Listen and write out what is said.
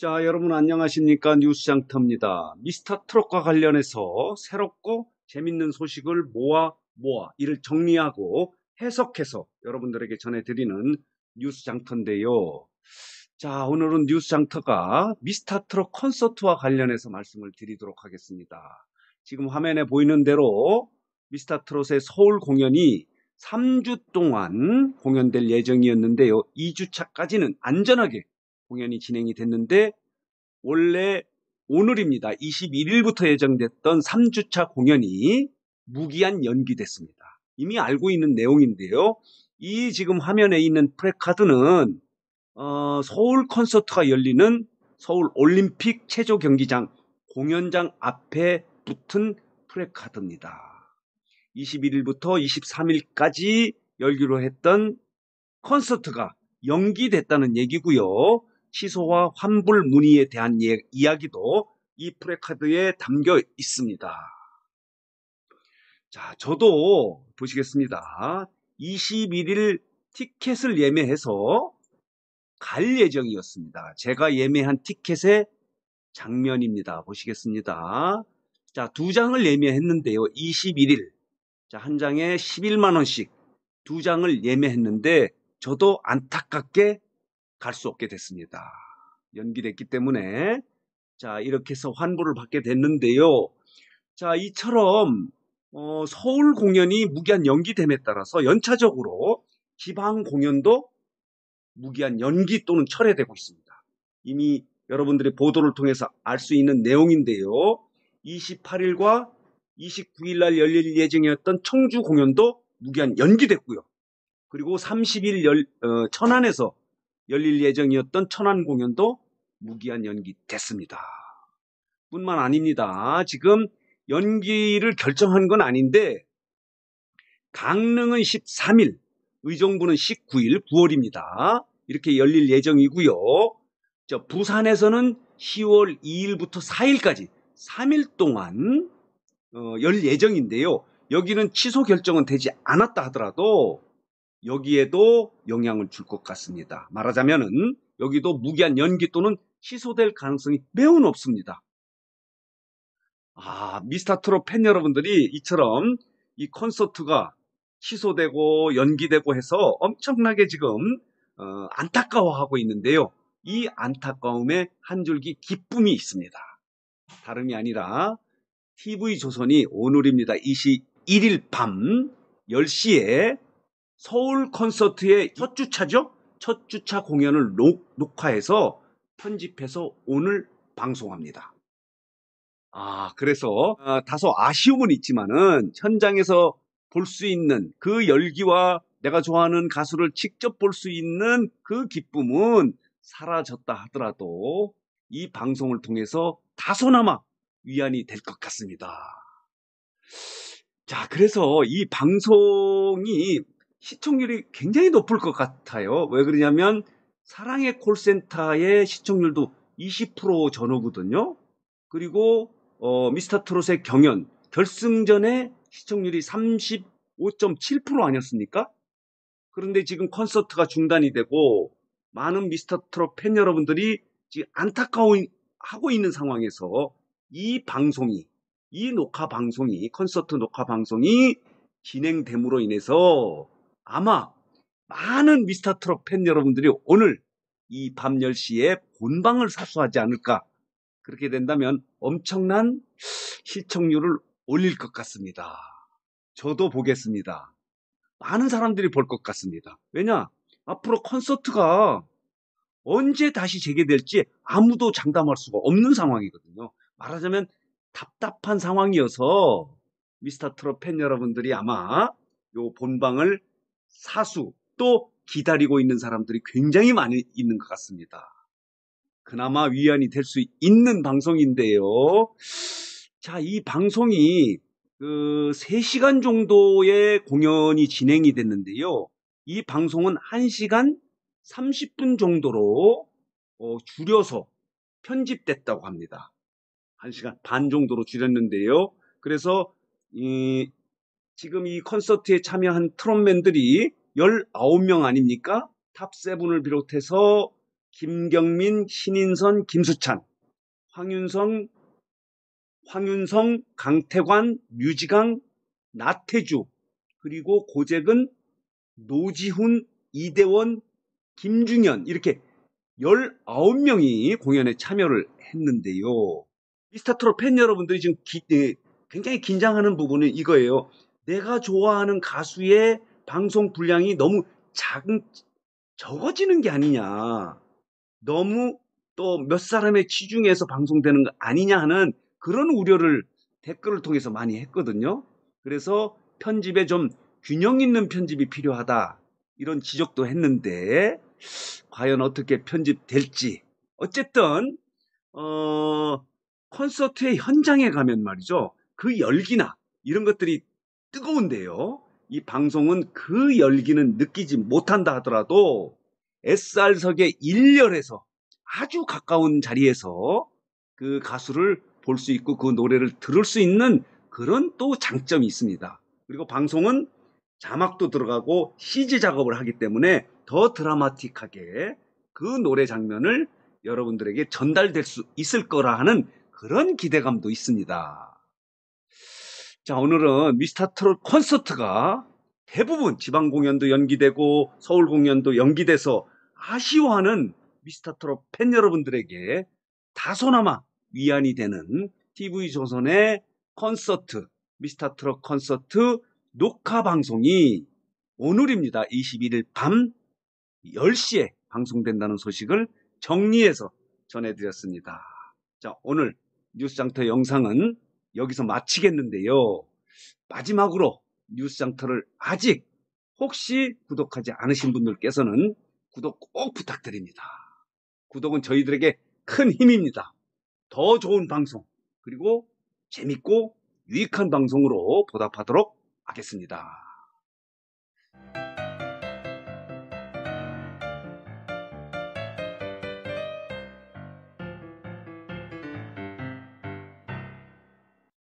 자, 여러분 안녕하십니까? 뉴스장터입니다. 미스터 트롯과 관련해서 새롭고 재밌는 소식을 모아 모아 이를 정리하고 해석해서 여러분들에게 전해드리는 뉴스장터인데요. 자, 오늘은 뉴스장터가 미스터 트롯 콘서트와 관련해서 말씀을 드리도록 하겠습니다. 지금 화면에 보이는 대로 미스터 트롯의 서울 공연이 3주 동안 공연될 예정이었는데요. 2주차까지는 안전하게 공연이 진행이 됐는데 원래 오늘입니다. 21일부터 예정됐던 3주차 공연이 무기한 연기됐습니다. 이미 알고 있는 내용인데요. 이 지금 화면에 있는 프레카드는 어, 서울 콘서트가 열리는 서울 올림픽 체조 경기장 공연장 앞에 붙은 프레카드입니다. 21일부터 23일까지 열기로 했던 콘서트가 연기됐다는 얘기고요. 취소와 환불 문의에 대한 예, 이야기도 이 프레카드에 담겨 있습니다. 자, 저도 보시겠습니다. 21일 티켓을 예매해서 갈 예정이었습니다. 제가 예매한 티켓의 장면입니다. 보시겠습니다. 자, 두 장을 예매했는데요. 21일. 자, 한 장에 11만원씩 두 장을 예매했는데 저도 안타깝게 갈 수 없게 됐습니다. 연기됐기 때문에 자 이렇게 해서 환불을 받게 됐는데요. 자 이처럼 어, 서울 공연이 무기한 연기됨에 따라서 연차적으로 지방 공연도 무기한 연기 또는 철회되고 있습니다. 이미 여러분들이 보도를 통해서 알 수 있는 내용인데요. 28일과 29일 날 열릴 예정이었던 청주 공연도 무기한 연기됐고요. 그리고 30일 열, 어, 천안에서 열릴 예정이었던 천안 공연도 무기한 연기됐습니다. 뿐만 아닙니다. 지금 연기를 결정한 건 아닌데 강릉은 13일, 의정부는 19일, 9월입니다. 이렇게 열릴 예정이고요. 저 부산에서는 10월 2일부터 4일까지 3일 동안 어, 열 예정인데요. 여기는 취소 결정은 되지 않았다 하더라도 여기에도 영향을 줄 것 같습니다. 말하자면은 여기도 무기한 연기 또는 취소될 가능성이 매우 높습니다. 아, 미스터 트롯 팬 여러분들이 이처럼 이 콘서트가 취소되고 연기되고 해서 엄청나게 지금 어, 안타까워하고 있는데요. 이 안타까움에 한 줄기 기쁨이 있습니다. 다름이 아니라 TV조선이 오늘입니다. 21일 밤 10시에 서울 콘서트의 첫 주차죠? 첫 주차 공연을 녹, 화해서 편집해서 오늘 방송합니다. 아, 그래서 어, 다소 아쉬움은 있지만은 현장에서 볼 수 있는 그 열기와 내가 좋아하는 가수를 직접 볼 수 있는 그 기쁨은 사라졌다 하더라도 이 방송을 통해서 다소나마 위안이 될 것 같습니다. 자, 그래서 이 방송이 시청률이 굉장히 높을 것 같아요. 왜 그러냐면 사랑의 콜센터의 시청률도 20% 전후거든요. 그리고 어, 미스터 트롯의 경연 결승전에 시청률이 35.7% 아니었습니까? 그런데 지금 콘서트가 중단이 되고 많은 미스터 트롯 팬 여러분들이 지금 안타까워 하고 있는 상황에서 이 방송이 이 녹화 방송이 콘서트 녹화 방송이 진행됨으로 인해서 아마 많은 미스터 트롯 팬 여러분들이 오늘 이 밤 10시에 본방을 사수하지 않을까. 그렇게 된다면 엄청난 시청률을 올릴 것 같습니다. 저도 보겠습니다. 많은 사람들이 볼 것 같습니다. 왜냐? 앞으로 콘서트가 언제 다시 재개될지 아무도 장담할 수가 없는 상황이거든요. 말하자면 답답한 상황이어서 미스터 트롯 팬 여러분들이 아마 요 본방을 사수 또 기다리고 있는 사람들이 굉장히 많이 있는 것 같습니다. 그나마 위안이 될 수 있는 방송인데요. 자, 이 방송이 그 3시간 정도의 공연이 진행이 됐는데요. 이 방송은 1시간 30분 정도로 어, 줄여서 편집됐다고 합니다. 1시간 반 정도로 줄였는데요. 그래서 이 지금 이 콘서트에 참여한 트롯맨들이 19명 아닙니까? 탑7을 비롯해서 김경민, 신인선, 김수찬, 황윤성, 황윤성, 강태관, 류지강, 나태주, 그리고 고잭은 노지훈, 이대원, 김중현 이렇게 19명이 공연에 참여를 했는데요. 미스터트롯 팬 여러분들이 지금 기, 예, 굉장히 긴장하는 부분은 이거예요. 내가 좋아하는 가수의 방송 분량이 너무 작, 적어지는 게 아니냐. 너무 또 몇 사람의 치중해서 방송되는 거 아니냐 하는 그런 우려를 댓글을 통해서 많이 했거든요. 그래서 편집에 좀 균형 있는 편집이 필요하다. 이런 지적도 했는데 과연 어떻게 편집될지 어쨌든 어 콘서트의 현장에 가면 말이죠. 그 열기나 이런 것들이 뜨거운데요. 이 방송은 그 열기는 느끼지 못한다 하더라도 SR석의 1열에서 아주 가까운 자리에서 그 가수를 볼 수 있고 그 노래를 들을 수 있는 그런 또 장점이 있습니다. 그리고 방송은 자막도 들어가고 CG 작업을 하기 때문에 더 드라마틱하게 그 노래 장면을 여러분들에게 전달될 수 있을 거라 하는 그런 기대감도 있습니다. 자, 오늘은 미스터 트롯 콘서트가 대부분 지방 공연도 연기되고 서울 공연도 연기돼서 아쉬워하는 미스터 트롯 팬 여러분들에게 다소나마 위안이 되는 TV조선의 콘서트, 미스터 트롯 콘서트 녹화 방송이 오늘입니다. 21일 밤 10시에 방송된다는 소식을 정리해서 전해드렸습니다. 자, 오늘 뉴스장터 영상은 여기서 마치겠는데요. 마지막으로 뉴스 장터를 아직 혹시 구독하지 않으신 분들께서는 구독 꼭 부탁드립니다. 구독은 저희들에게 큰 힘입니다. 더 좋은 방송, 그리고 재밌고 유익한 방송으로 보답하도록 하겠습니다.